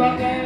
Bye.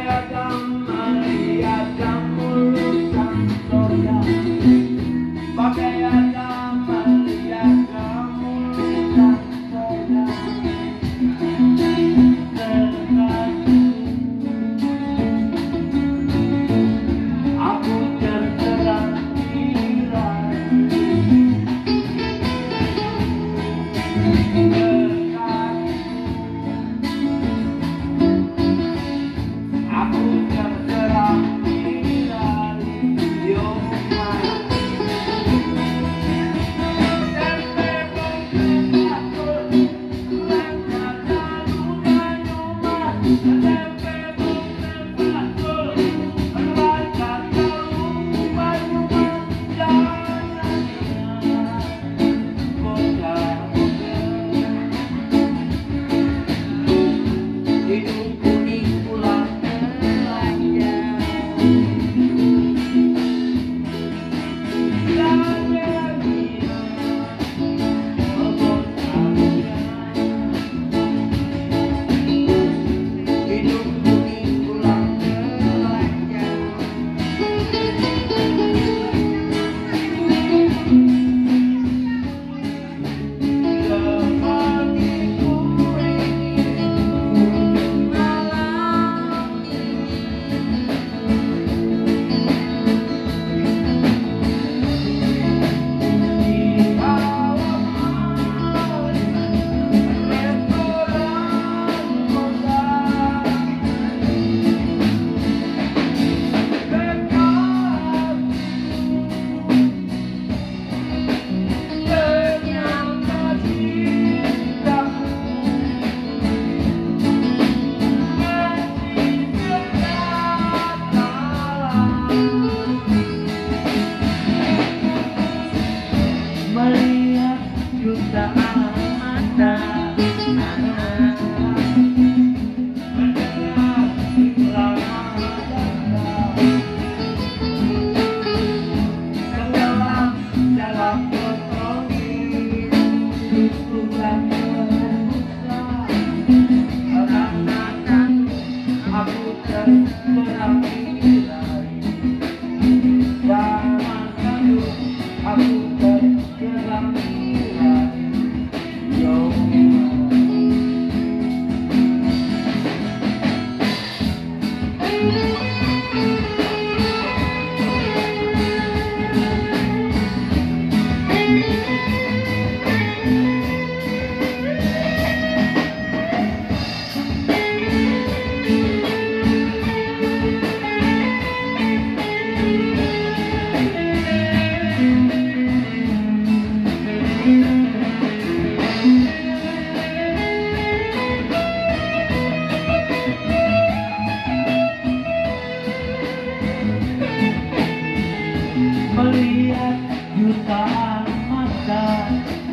banyak jutaan mata.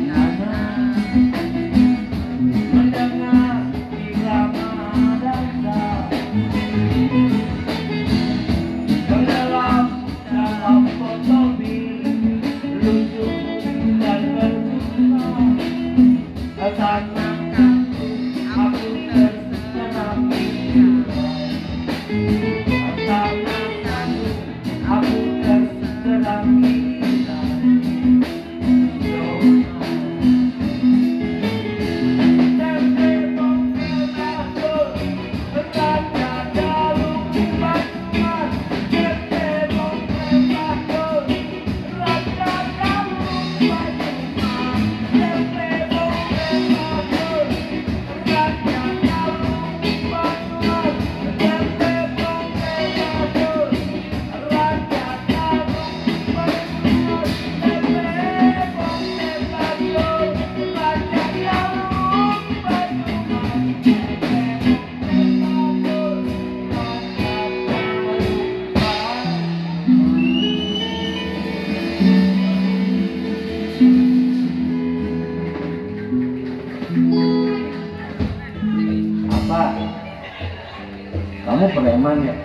Nama mendengar irama dasa tenggelam dalam fotobi lucu dan berguna. Kamu preman ya?